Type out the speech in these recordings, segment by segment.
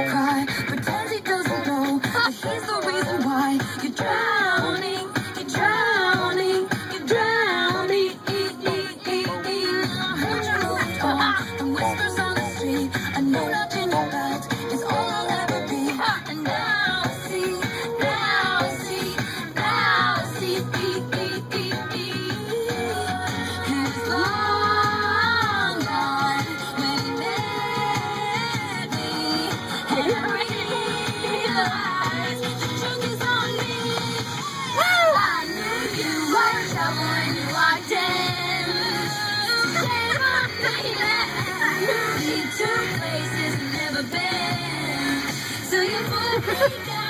apart bed. So you put me down.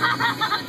Ha ha ha ha!